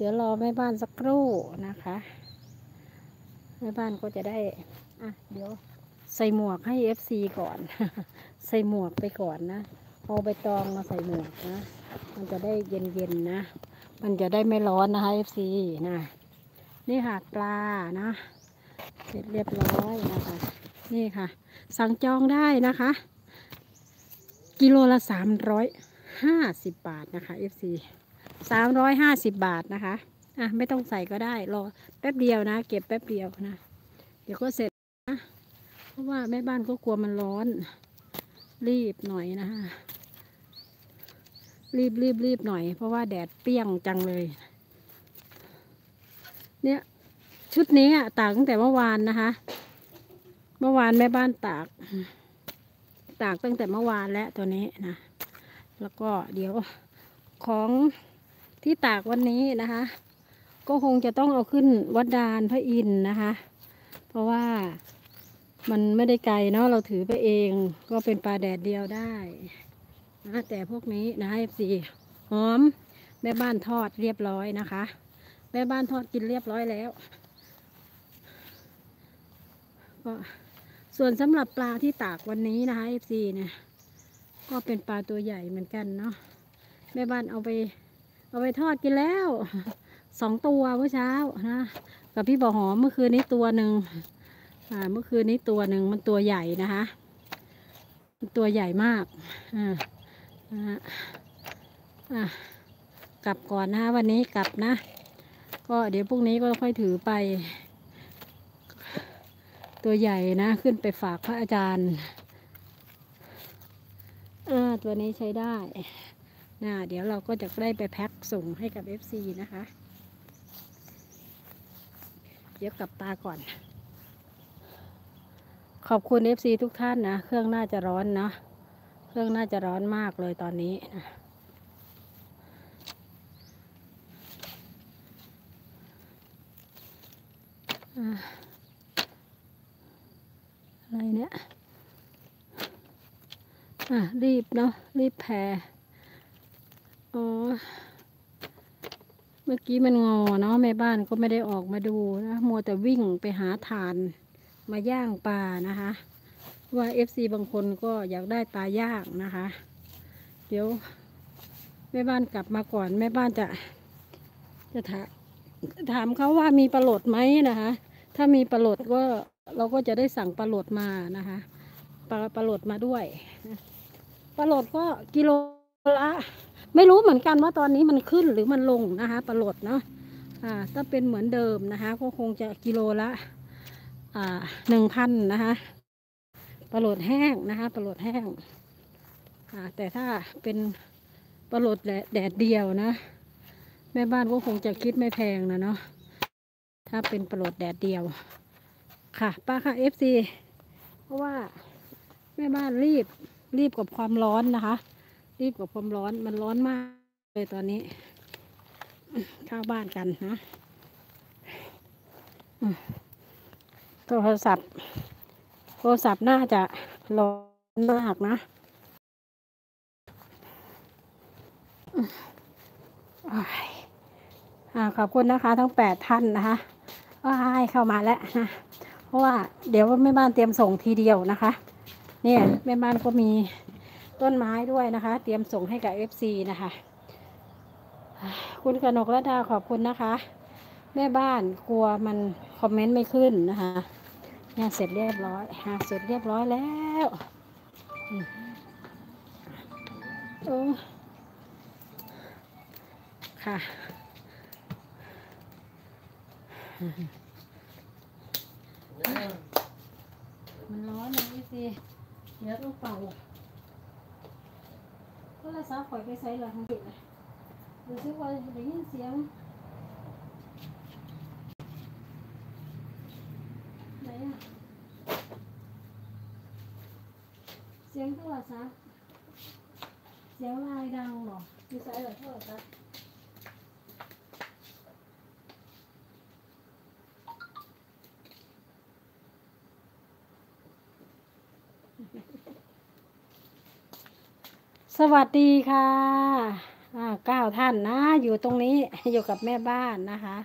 เดี๋ยวรอแม่บ้านสักครู่นะคะ แม่บ้านก็จะได้ อะ เดี๋ยวใส่หมวกให้ FC ก่อน ใส่หมวกไปก่อนนะเอาใบตองมาใส่หมวกนะ มันจะได้เย็นๆนะ มันจะได้ไม่ร้อนนะคะ FC นะ นี่ค่ะปลานะ เสร็จเรียบร้อยนะคะ นี่ค่ะ สั่งจองได้นะคะ กิโลละสามร้อยห้าสิบบาทนะคะ FC สามร้อยห้าสิบบาทนะคะ อะไม่ต้องใส่ก็ได้รอแป๊บเดียวนะ เก็บแป๊บเดียวนะ เดี๋ยวก็เสร็จนะ เพราะว่าแม่บ้านก็กลัวมันร้อน รีบหน่อยนะคะรีบรีบรีบหน่อย เพราะว่าแดดเปรี้ยงจังเลย เนี่ยชุดนี้อะตากตั้งแต่เมื่อวานนะคะ เมื่อวานแม่บ้านตาก ตากตั้งแต่เมื่อวานแล้วตัวนี้นะ แล้วก็เดี๋ยวของ ที่ตากวันนี้นะคะ ก็คงจะต้องเอาขึ้นวัดดานพระอินนะคะ เพราะว่ามันไม่ได้ไกลเนาะเราถือไปเองก็เป็นปลาแดดเดียวได้นะแต่พวกนี้นะ FC หอม แม่บ้านทอดเรียบร้อยนะคะ แม่บ้านทอดกินเรียบร้อยแล้วก็ส่วนสำหรับปลาที่ตากวันนี้นะคะเอฟซีเนี่ยก็เป็นปลาตัวใหญ่เหมือนกันเนาะแม่บ้านเอาไป เอาไปทอดกินแล้วสองตัวเมื่อเช้านะกับพี่บ่อหอมเมื่อคืนนี้ตัวหนึ่งอ่าเมื่อคืนนี้ตัวหนึ่งมันตัวใหญ่นะคะตัวใหญ่มากอ่าอ่ากลับก่อนนะคะวันนี้กลับนะ ก็เดี๋ยวพรุ่งนี้ก็ค่อยถือไป ตัวใหญ่นะ ขึ้นไปฝากพระอาจารย์อ่าตัวนี้ใช้ได้ นะเดี๋ยวเราก็จะได้ไปแพ็คส่งให้กับ FC นะคะ เดี๋ยวกลับตาก่อน ขอบคุณ FC ทุกท่านนะ เครื่องน่าจะร้อนเนาะเครื่องน่าจะร้อนมากเลยตอนนี้นะอะไรเนี่ย อะ รีบเนาะรีบแผ่ อ๋อ เมื่อกี้มันงอเนาะแม่บ้านก็ไม่ได้ออกมาดูนะมัวแต่วิ่งไปหาฐานมาย่างปลานะคะ ว่า FC บางคนก็อยากได้ปลาย่างนะคะ เดี๋ยวแม่บ้านกลับมาก่อน แม่บ้านจะ จะถามถามเขาว่ามีปลาหลดไหมนะคะ ถ้ามีปลาหลดก็เราก็จะได้สั่งปลาหลดมานะคะปลาปลาหลดมาด้วยปลาหลดก็กิโลละ ไม่รู้เหมือนกันว่าตอนนี้มันขึ้นหรือมันลงนะคะปลาหลดเนาะอ่าถ้าเป็นเหมือนเดิมนะคะ ก็คงจะกิโลละอ่าหนึ่งพันนะคะปลาหลดแห้งนะคะปลาหลดแห้งอ่าแต่ถ้าเป็นปลาหลดแดดแดดเดียวนะ แม่บ้านก็คงจะคิดไม่แพงนะเนาะถ้าเป็นปลาหลดแดดเดียว ค่ะป้าค่ะ FC เพราะว่าแม่บ้านรีบรีบกับความร้อนนะคะ รีบกับความร้อนมันร้อนมากเลยตอนนี้ เข้าบ้านกันนะโทรศัพท์ โทรศัพท์น่าจะร้อนมากนะอขอบคุณนะคะ ทั้งแปดท่านนะคะว้ายเข้ามาแล้วนะเพราะว่าเดี๋ยวแม่บ้านเตรียมส่งทีเดียวนะคะ เนี่ยแม่บ้านก็มี ต้นไม้ด้วยนะคะ เตรียมส่งให้กับ FC นะคะ คุณกนกระดาขอบคุณนะคะ แม่บ้านกลัวมันคอมเมนต์ไม่ขึ้นนะคะเนี่ยเสร็จเรียบร้อยหาเสร็จเรียบร้อยแล้วโอ้ค่ะมันร้อนนะพี่ซีเดี๋ยวต้องเป่า ก็เลยสาวข่อยไปใส่หลังปิดเลยรู้สึกว่าได้ยินเสียงไหนอะเสียงโทรศัพท์เสียงลายดังเหรอมีใส่หรือโทรศัพท์ สวัสดีค่ะเก้าท่านนะ อยู่ตรงนี้อยู่กับแม่บ้านนะคะ